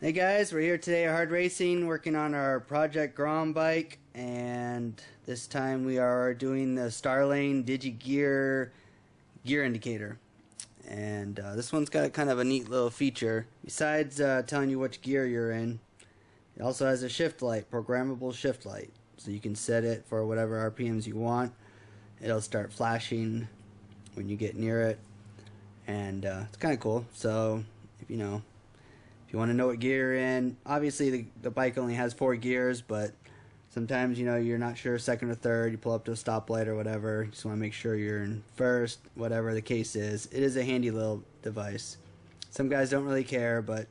Hey guys, we're here today at Hard Racing working on our Project Grom bike and this time we are doing the Starlane DigiGear gear gear indicator. And uh, this one's got kind of a neat little feature. Besides uh, telling you which gear you're in, it also has a shift light, programmable shift light. So you can set it for whatever RPMs you want. It'll start flashing when you get near it. And uh, it's kind of cool. So if you know if you want to know what gear you're in, obviously the, the bike only has four gears, but sometimes you know you're not sure second or third. You pull up to a stoplight or whatever. You just want to make sure you're in first, whatever the case is. It is a handy little device. Some guys don't really care, but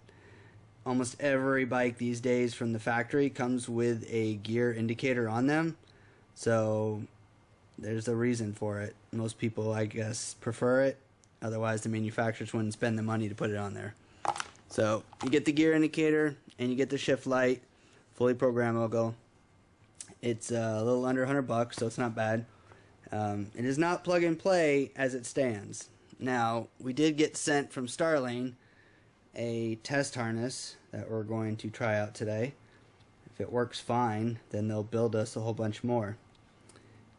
almost every bike these days from the factory comes with a gear indicator on them. So there's a reason for it. Most people, I guess, prefer it. Otherwise, the manufacturers wouldn't spend the money to put it on there. So you get the gear indicator and you get the shift light, fully programmable. It's uh, a little under 100 bucks, so it's not bad. Um, it is not plug and play as it stands. Now we did get sent from Starlane a test harness that we're going to try out today. If it works fine, then they'll build us a whole bunch more.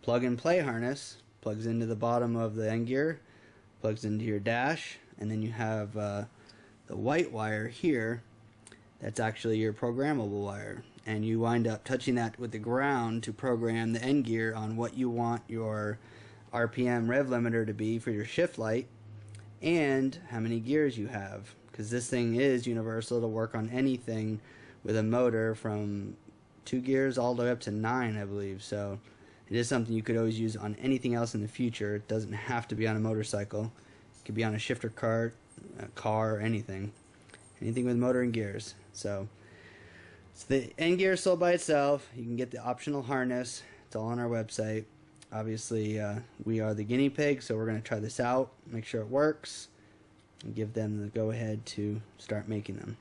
Plug and play harness plugs into the bottom of the Engear, plugs into your dash, and then you have. Uh, the white wire here that's actually your programmable wire. And you wind up touching that with the ground to program the Engear on what you want your RPM rev limiter to be for your shift light and how many gears you have. Because this thing is universal to work on anything with a motor from two gears all the way up to nine I believe. So it is something you could always use on anything else in the future. It doesn't have to be on a motorcycle. It could be on a shifter kart a car, or anything, anything with motor and gears. So, it's the Engear is sold by itself. You can get the optional harness. It's all on our website. Obviously, uh, we are the guinea pig, so we're going to try this out, make sure it works, and give them the go ahead to start making them.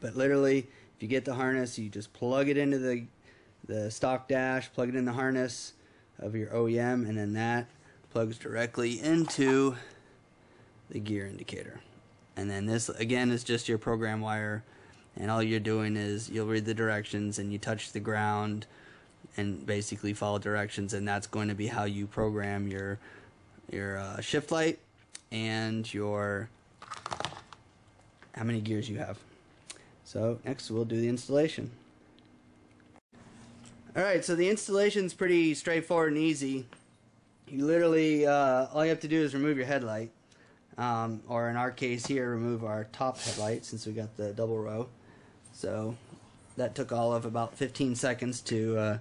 But literally, if you get the harness, you just plug it into the the stock dash, plug it in the harness of your OEM, and then that plugs directly into the gear indicator. And then this again is just your program wire and all you're doing is you'll read the directions and you touch the ground and basically follow directions and that's going to be how you program your your uh, shift light and your how many gears you have. So next we'll do the installation. Alright, so the installation is pretty straightforward and easy. You literally, uh, all you have to do is remove your headlight um, or in our case here, remove our top headlight since we got the double row. So that took all of about 15 seconds to uh,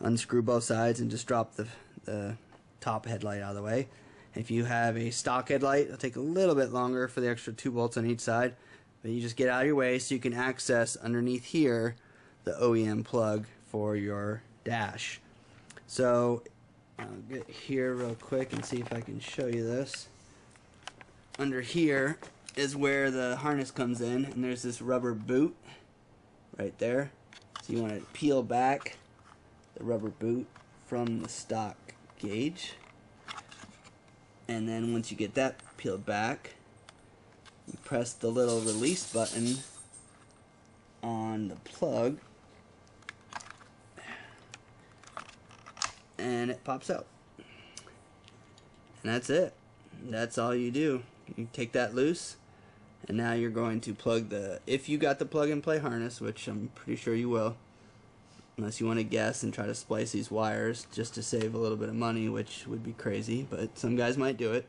unscrew both sides and just drop the, the top headlight out of the way. If you have a stock headlight, it'll take a little bit longer for the extra two bolts on each side. But you just get out of your way so you can access underneath here the OEM plug for your dash. So I'll get here real quick and see if I can show you this under here is where the harness comes in and there's this rubber boot right there. So you want to peel back the rubber boot from the stock gauge. And then once you get that peeled back you press the little release button on the plug and it pops out. And that's it. That's all you do you take that loose and now you're going to plug the if you got the plug and play harness which I'm pretty sure you will unless you want to guess and try to splice these wires just to save a little bit of money which would be crazy but some guys might do it.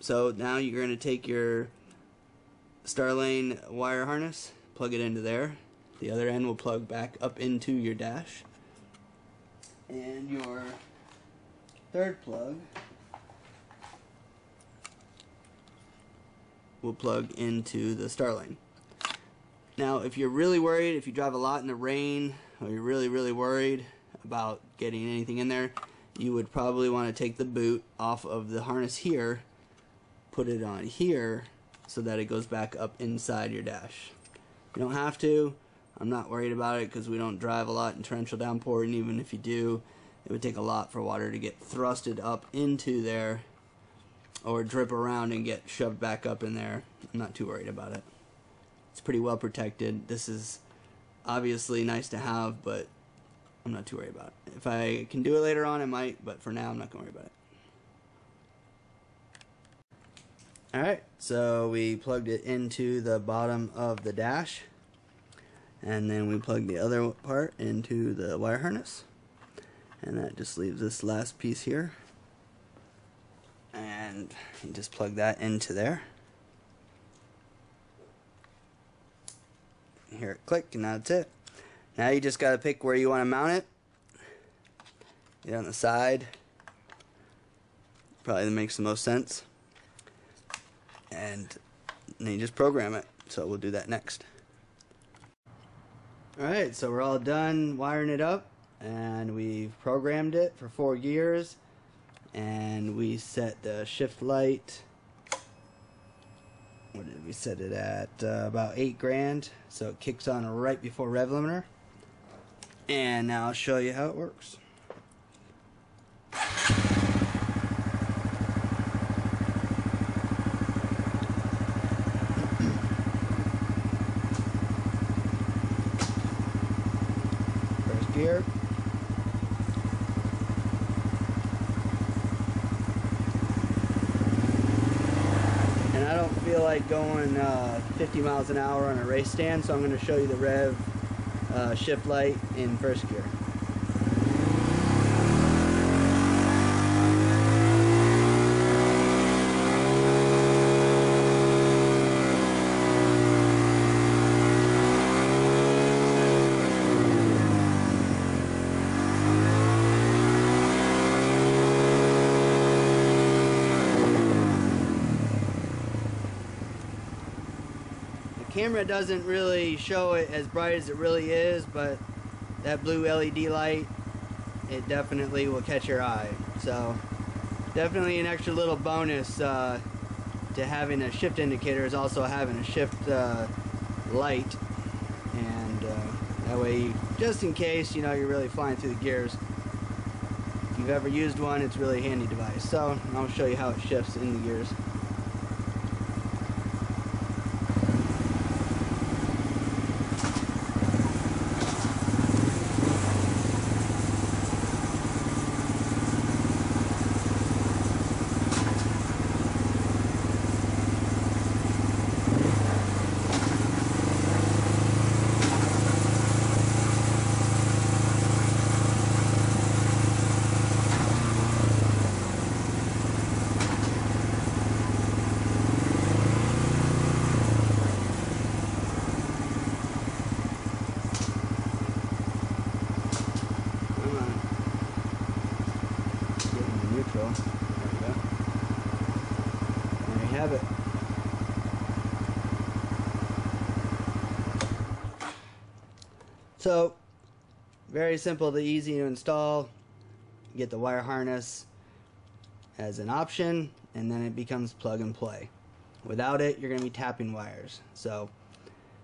So now you're going to take your Starlane wire harness plug it into there. The other end will plug back up into your dash. And your third plug will plug into the Starlane. Now, if you're really worried, if you drive a lot in the rain, or you're really, really worried about getting anything in there, you would probably want to take the boot off of the harness here, put it on here, so that it goes back up inside your dash. You don't have to. I'm not worried about it because we don't drive a lot in torrential downpour, and even if you do, it would take a lot for water to get thrusted up into there or drip around and get shoved back up in there. I'm not too worried about it. it's pretty well protected. This is obviously nice to have, but I'm not too worried about it. If I can do it later on, I might, but for now, I'm not going to worry about it. Alright, so we plugged it into the bottom of the dash, and then we plugged the other part into the wire harness, and that just leaves this last piece here. And you just plug that into there. Hear it click, and that's it. Now you just got to pick where you want to mount it. Get on the side. Probably that makes the most sense. And then you just program it. So we'll do that next. Alright, so we're all done wiring it up. And we've programmed it for four gears. And we set the shift light what did we set it at? Uh, about eight grand. So it kicks on right before rev limiter. And now I'll show you how it works. First gear. And I don't feel like going uh, 50 miles an hour on a race stand, so I'm going to show you the rev uh, shift light in first gear. Camera doesn't really show it as bright as it really is, but that blue LED light, it definitely will catch your eye. So definitely an extra little bonus uh, to having a shift indicator is also having a shift uh, light. And uh, that way, you, just in case, you know, you're really flying through the gears, if you've ever used one, it's a really handy device. So I'll show you how it shifts in the gears. Come on. Get into neutral. There we go. There you have it. So, very simple to easy to install. You get the wire harness as an option, and then it becomes plug and play. Without it, you're going to be tapping wires. So,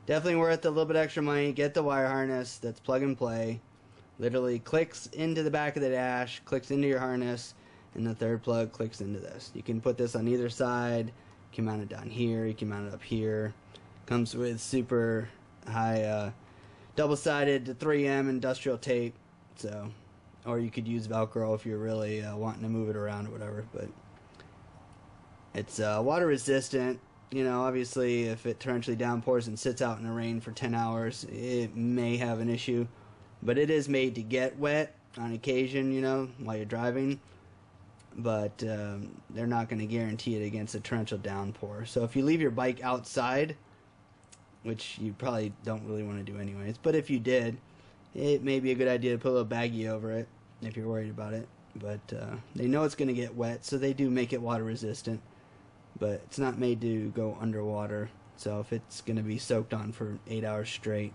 definitely worth a little bit extra money. Get the wire harness that's plug and play literally clicks into the back of the dash, clicks into your harness, and the third plug clicks into this. You can put this on either side. You can mount it down here. You can mount it up here. Comes with super high uh, double-sided 3M industrial tape. So, or you could use Velcro if you're really uh, wanting to move it around or whatever. But it's uh, water resistant. You know, obviously, if it torrentially downpours and sits out in the rain for 10 hours, it may have an issue but it is made to get wet on occasion, you know, while you're driving. But um, they're not going to guarantee it against a torrential downpour. So if you leave your bike outside, which you probably don't really want to do anyways, but if you did, it may be a good idea to put a little baggie over it if you're worried about it. But uh, they know it's going to get wet, so they do make it water resistant. But it's not made to go underwater. So if it's going to be soaked on for eight hours straight,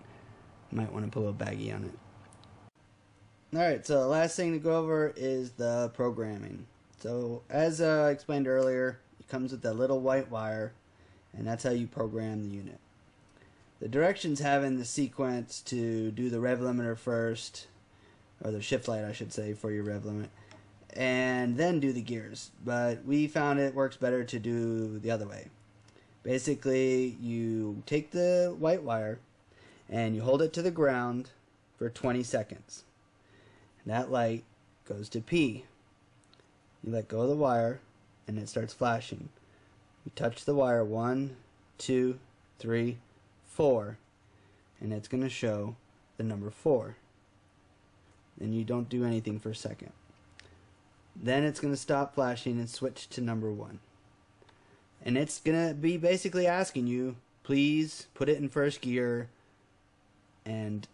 you might want to put a little baggie on it. Alright, so the last thing to go over is the programming. So, as uh, I explained earlier, it comes with that little white wire, and that's how you program the unit. The directions have in the sequence to do the rev limiter first, or the shift light, I should say, for your rev limit, and then do the gears. But we found it works better to do the other way. Basically, you take the white wire and you hold it to the ground for 20 seconds. And that light goes to P. You let go of the wire and it starts flashing. You touch the wire one, two, three, four, and it's going to show the number four. And you don't do anything for a second. Then it's going to stop flashing and switch to number one. And it's going to be basically asking you, please put it in first gear and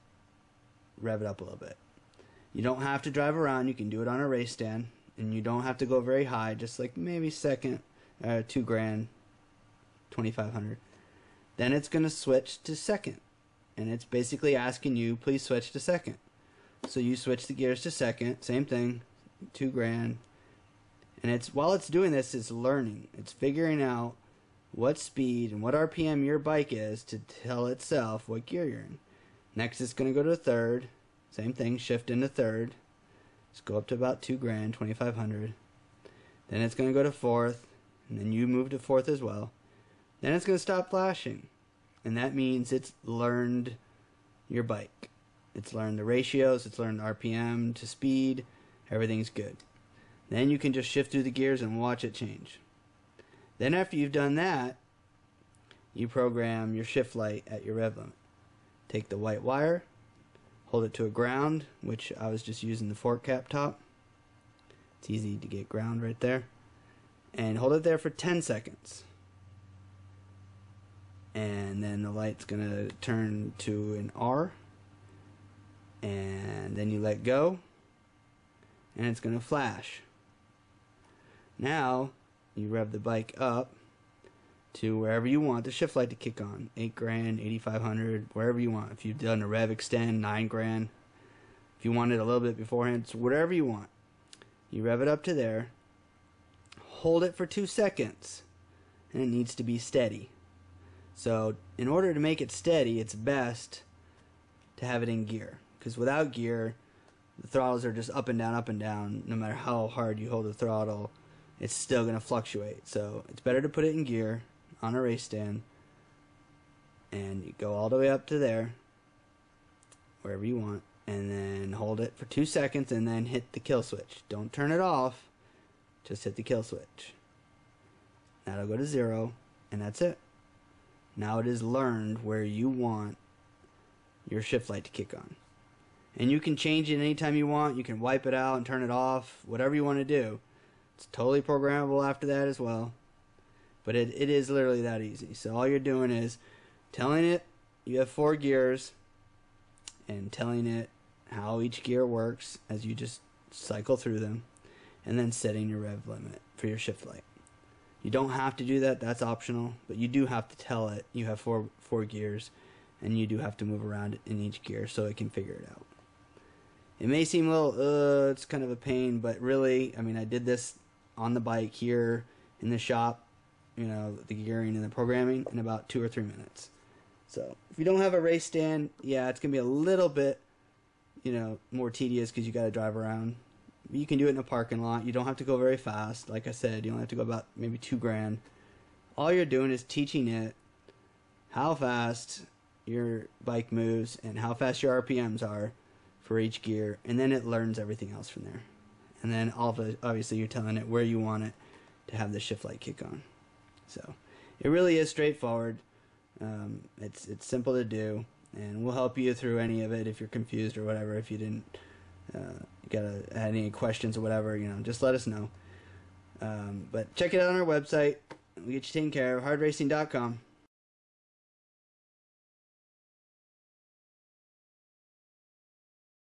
rev it up a little bit. You don't have to drive around, you can do it on a race stand, and you don't have to go very high, just like maybe second, uh, two grand, 2500 Then it's going to switch to second, and it's basically asking you, please switch to second. So you switch the gears to second, same thing, two grand. And it's while it's doing this, it's learning. It's figuring out what speed and what RPM your bike is to tell itself what gear you're in. Next, it's going to go to third. Same thing, shift into third. Go up to about two grand, 2500 Then it's going to go to fourth, and then you move to fourth as well. Then it's going to stop flashing. And that means it's learned your bike. It's learned the ratios, it's learned RPM to speed, everything's good. Then you can just shift through the gears and watch it change. Then after you've done that, you program your shift light at your rev limit. Take the white wire, hold it to a ground, which I was just using the fork cap top. It's easy to get ground right there. And hold it there for 10 seconds. And then the light's going to turn to an R. And then you let go. And it's going to flash. Now, you rev the bike up to wherever you want the shift light to kick on. 8 grand, 8500, wherever you want. If you've done a rev extend, 9 grand. If you want it a little bit beforehand, it's whatever you want. You rev it up to there. Hold it for 2 seconds. And it needs to be steady. So, in order to make it steady, it's best to have it in gear. Because without gear, the throttles are just up and down, up and down. No matter how hard you hold the throttle, it's still going to fluctuate. So, it's better to put it in gear on a race stand and you go all the way up to there wherever you want and then hold it for two seconds and then hit the kill switch. Don't turn it off just hit the kill switch. That'll go to zero and that's it. Now it is learned where you want your shift light to kick on. And you can change it anytime you want. You can wipe it out and turn it off. Whatever you want to do. It's totally programmable after that as well but it, it is literally that easy. So all you're doing is telling it you have four gears and telling it how each gear works as you just cycle through them and then setting your rev limit for your shift light. You don't have to do that, that's optional, but you do have to tell it you have four four gears and you do have to move around in each gear so it can figure it out. It may seem a little uh it's kind of a pain, but really, I mean I did this on the bike here in the shop you know, the gearing and the programming in about two or three minutes. So if you don't have a race stand, yeah, it's gonna be a little bit, you know, more tedious because you got to drive around. You can do it in a parking lot. You don't have to go very fast. Like I said, you only have to go about maybe two grand. All you're doing is teaching it how fast your bike moves and how fast your RPMs are for each gear, and then it learns everything else from there. And then obviously you're telling it where you want it to have the shift light kick on. So it really is straightforward. Um, it's it's simple to do, and we'll help you through any of it if you're confused or whatever. If you didn't uh, get a, any questions or whatever, you know, just let us know. Um, but check it out on our website. We get you taken care of. Hardracing.com.